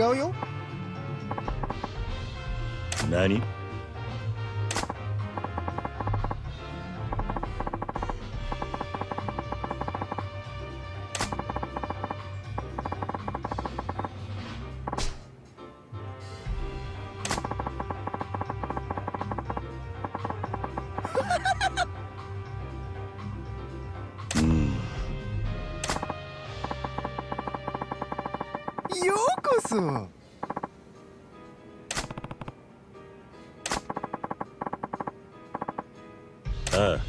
違うよ。何？あ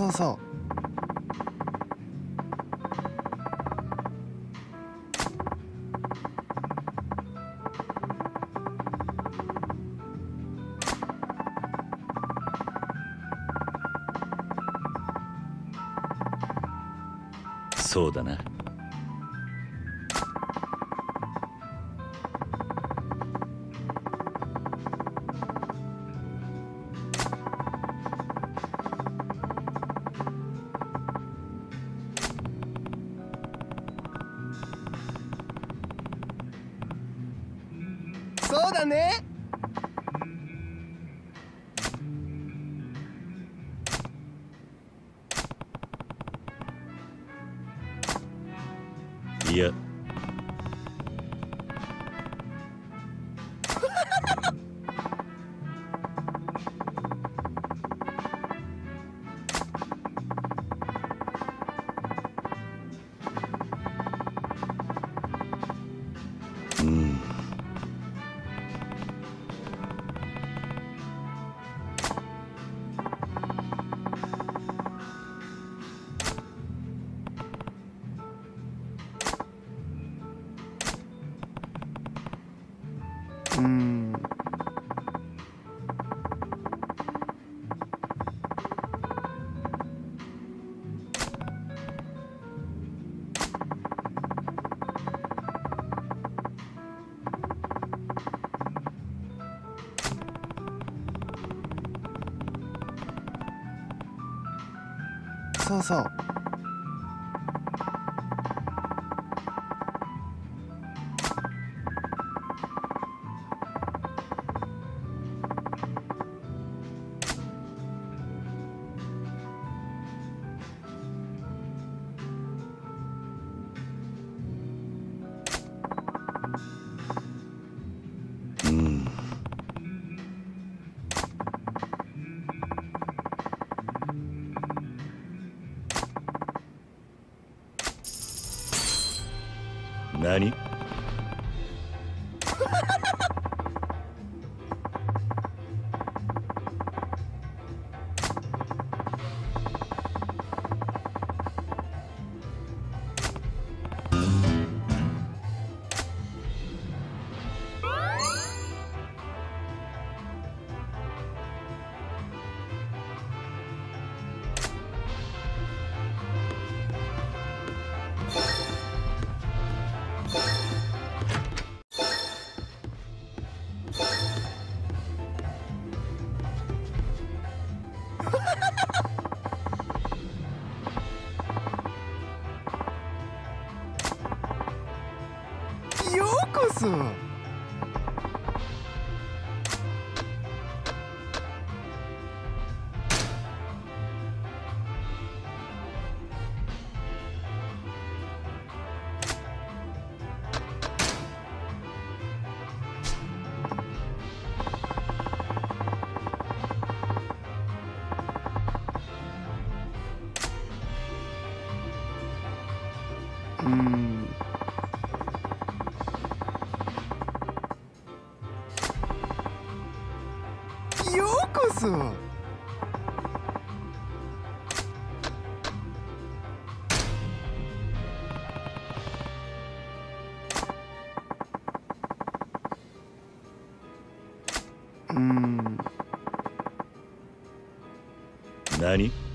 そうそう。そうだな。そうそうそう。うん。何？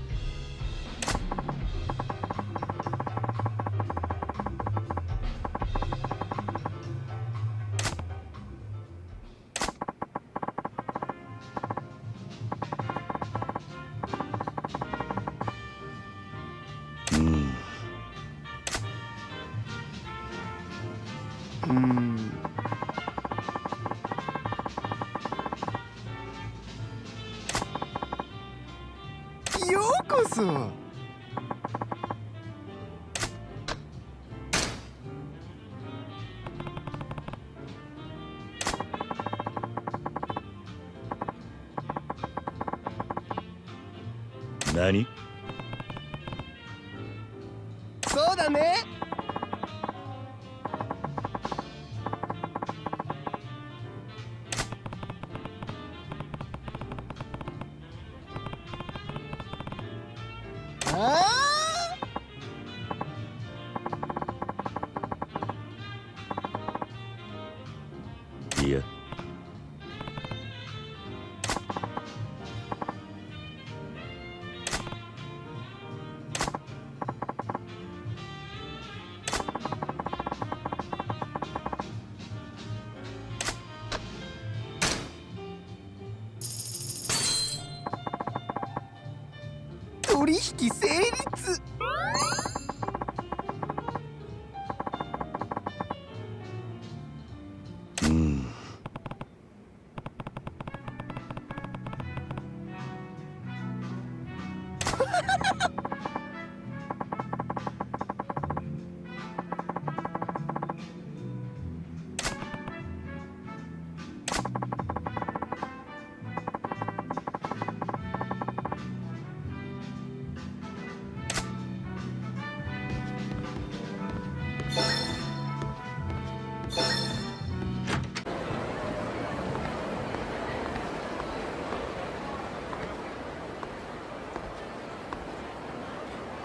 Ah! き整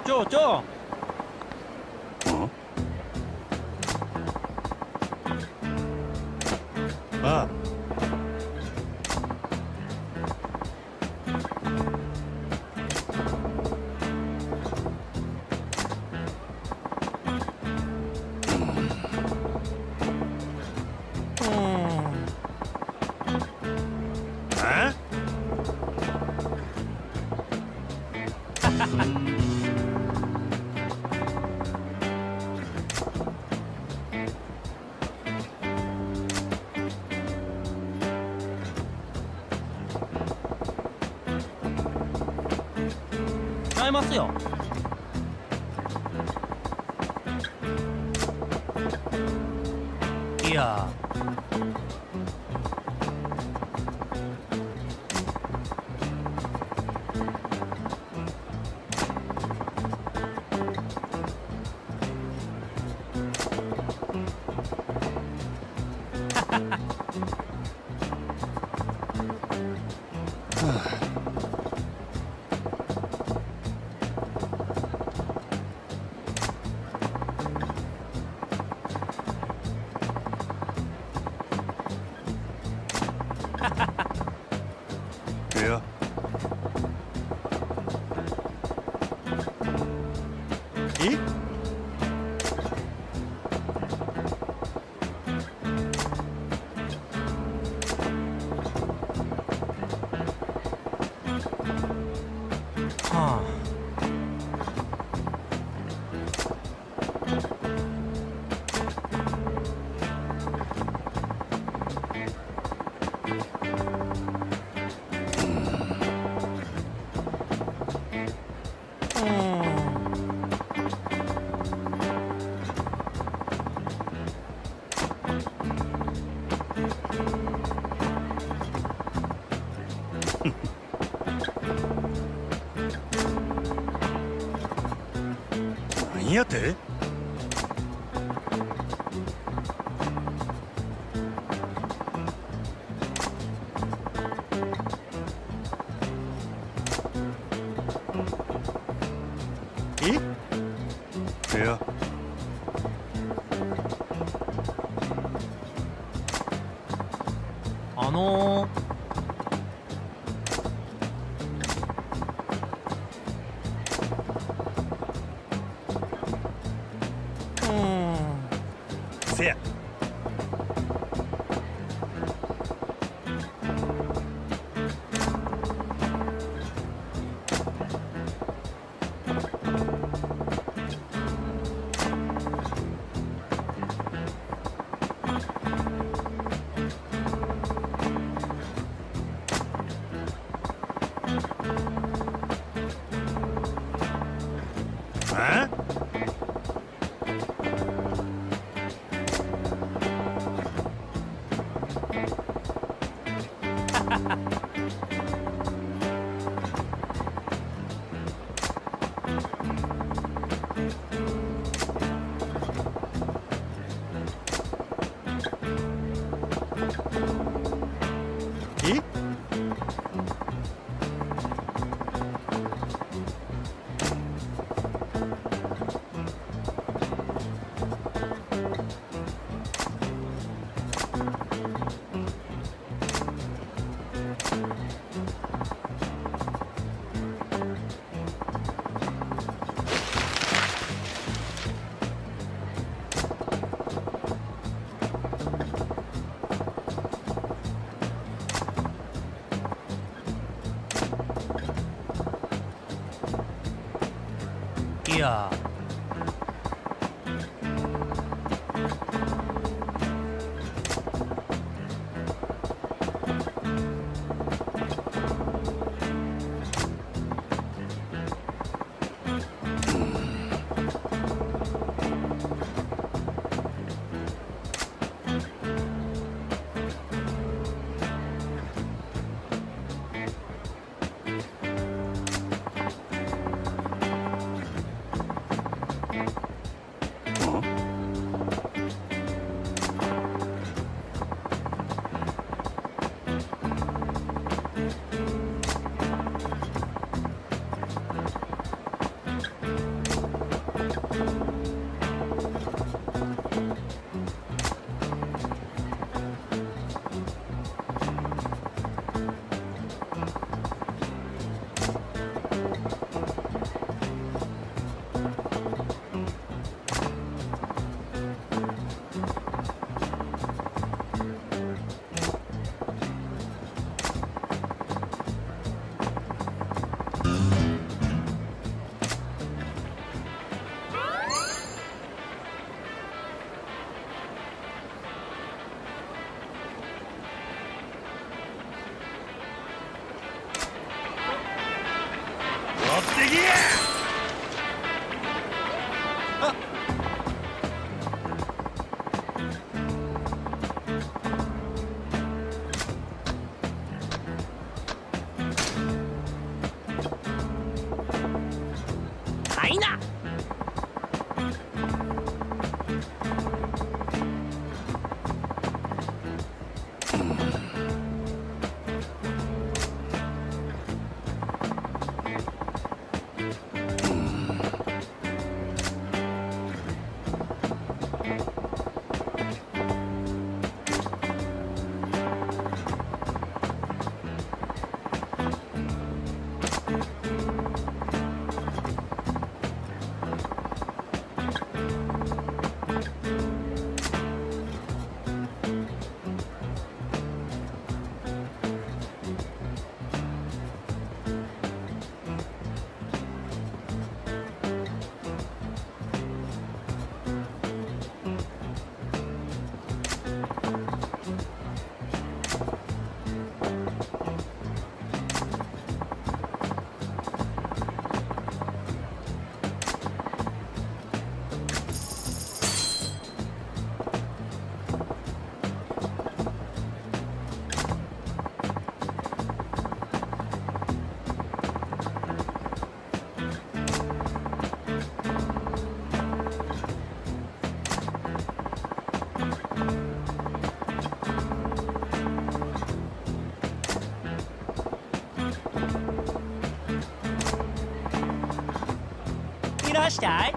叫叫。嗯。啊。何やて。え？いやあの、いらしたい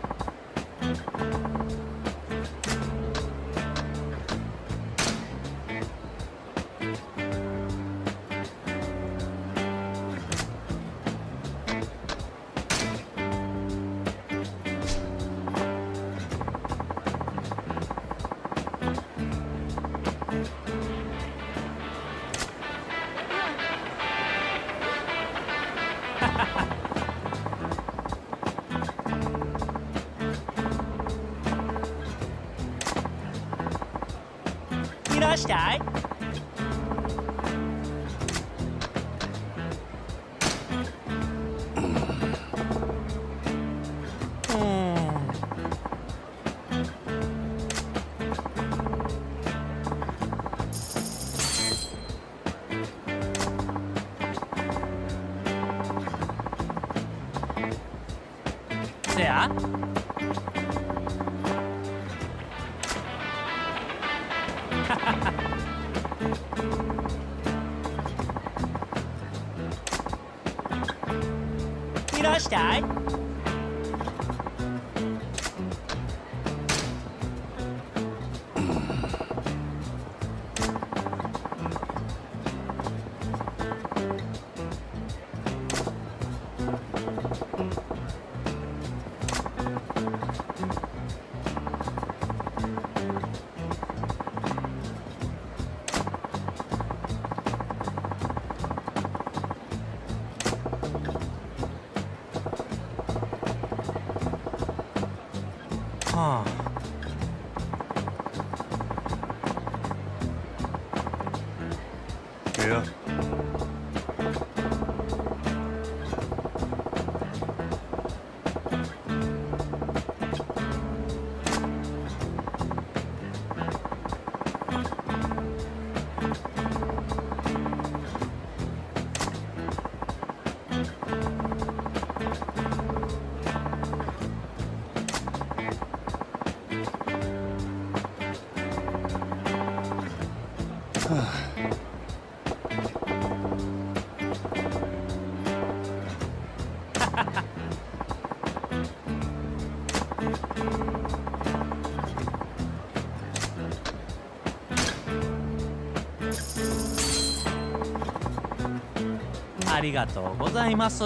りがとうございます。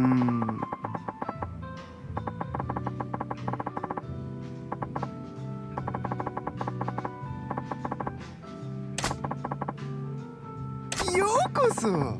うん。ようこそ。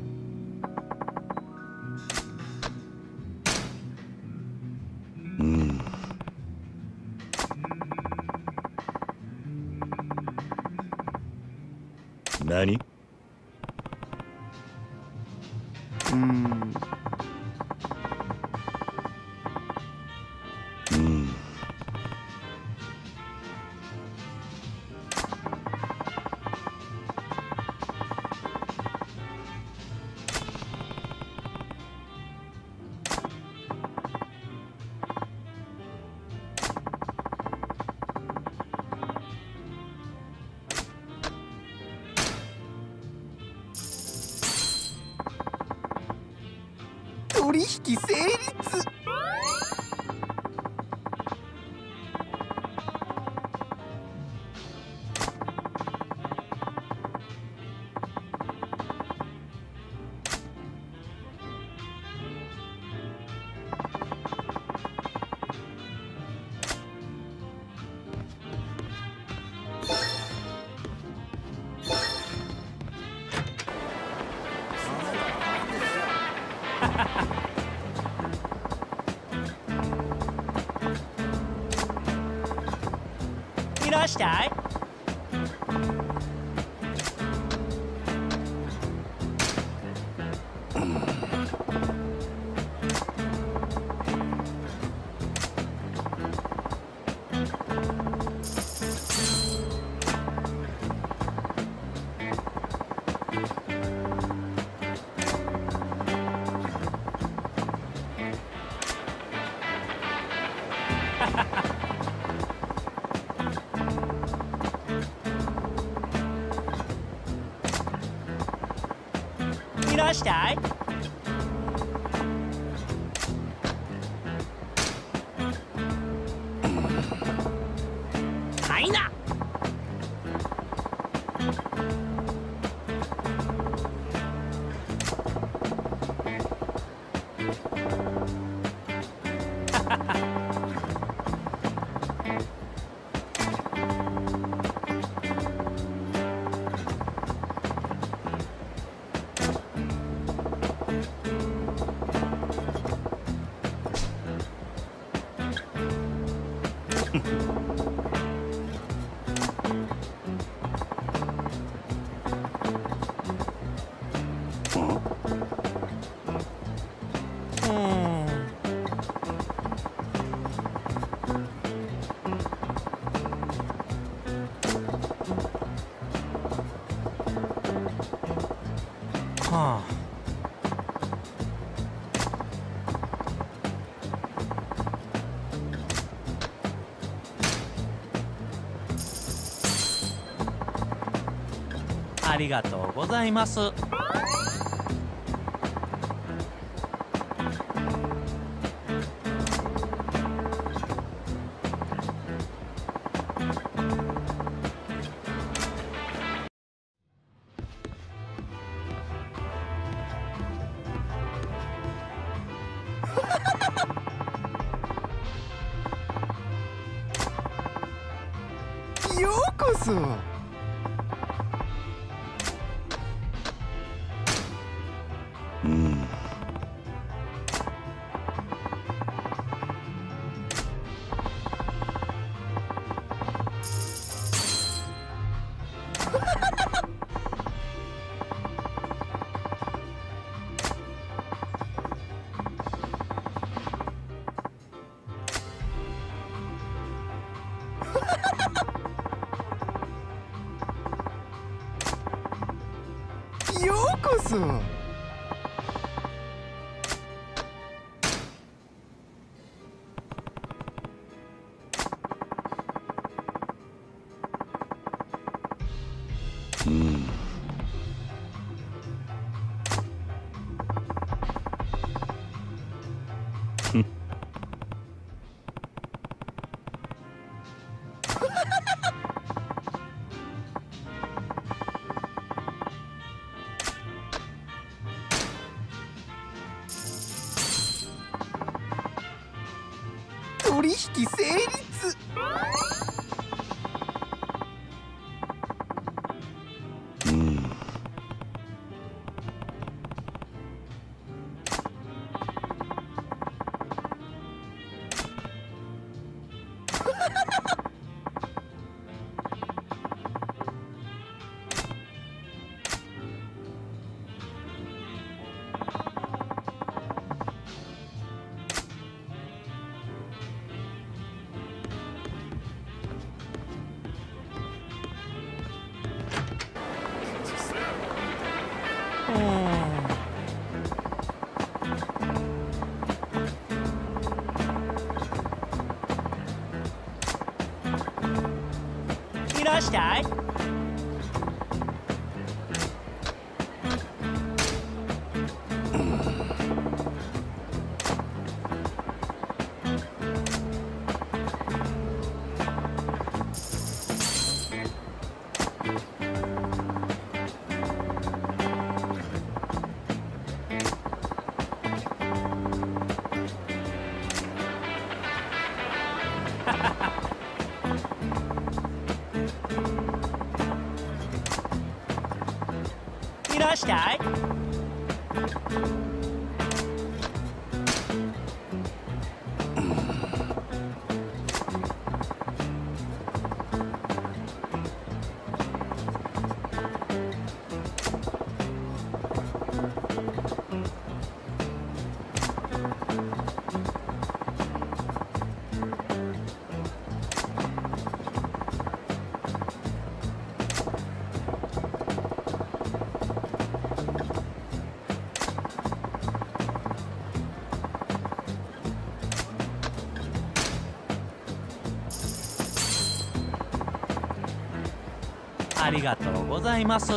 帰省らっはいりがとうございます。ようこそうこそ2匹成立しゃいいございます。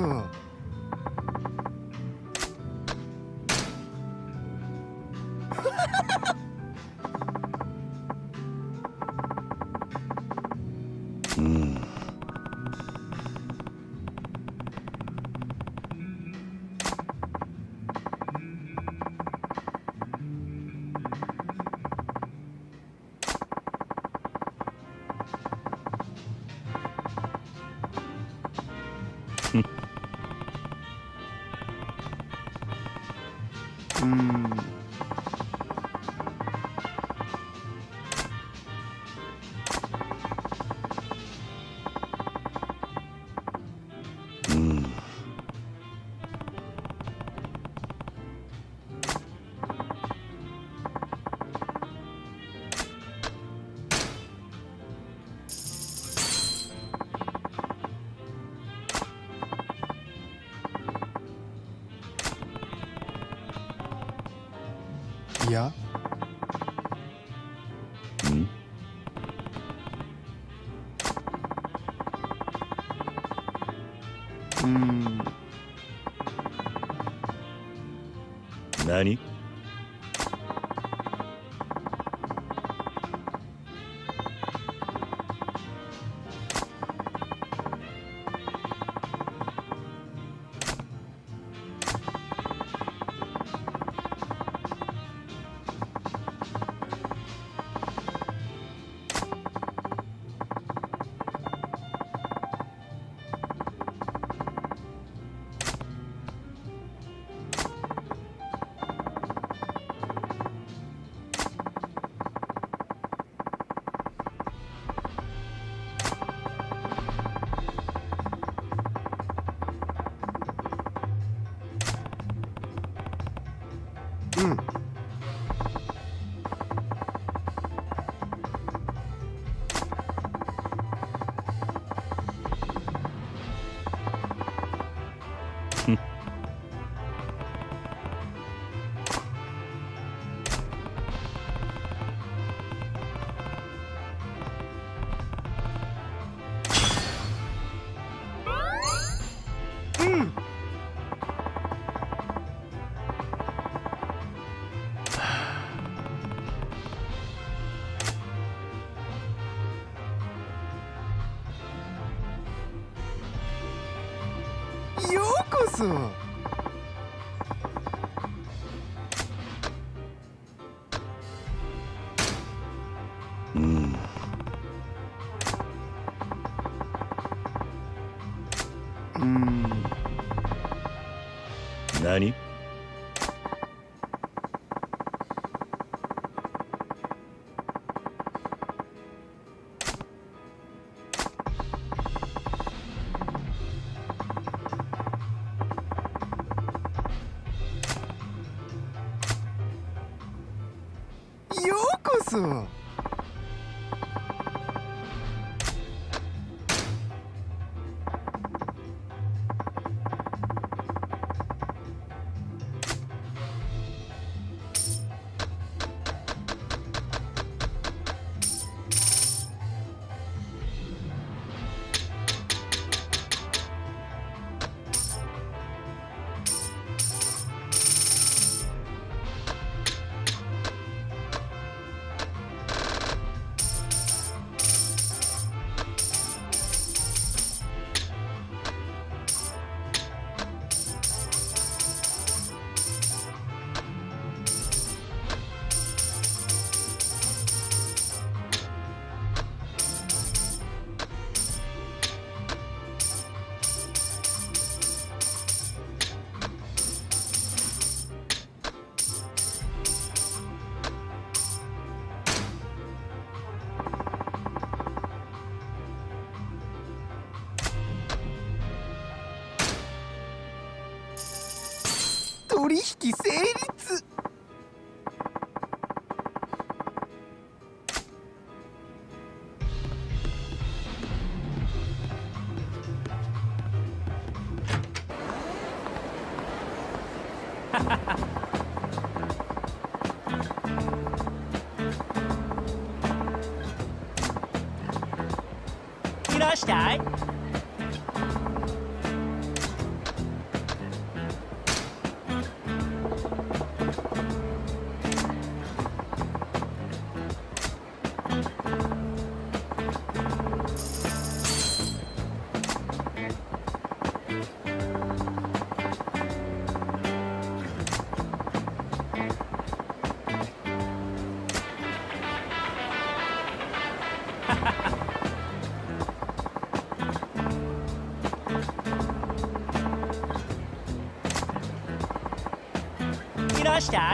まや。うん。何？ようこそ。Quise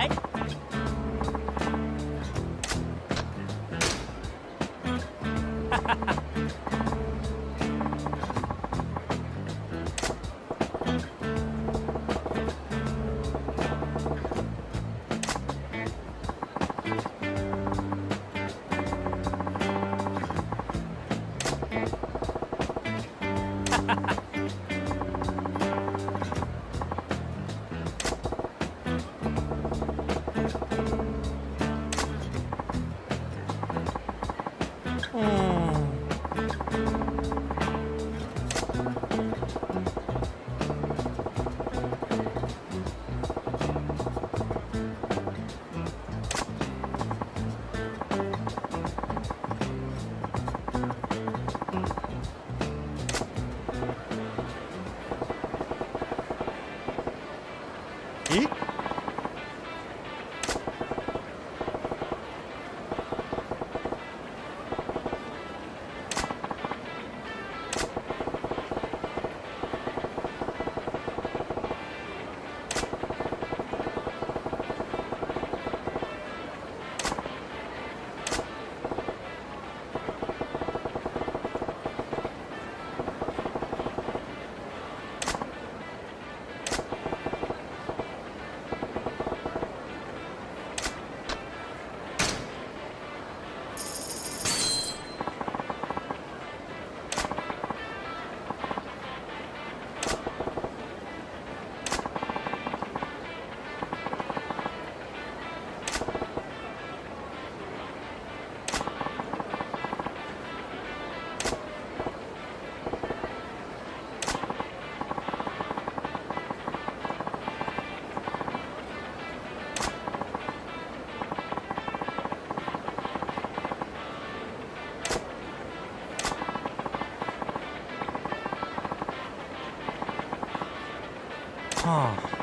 い啊。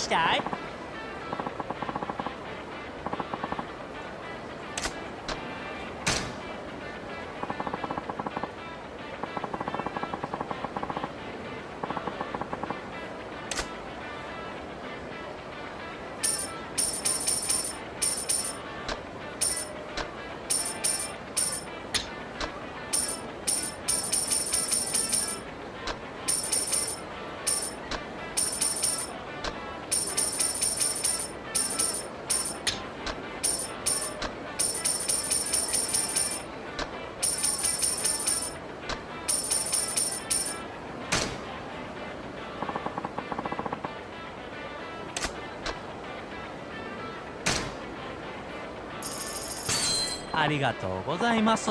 しゃいありがとうございます。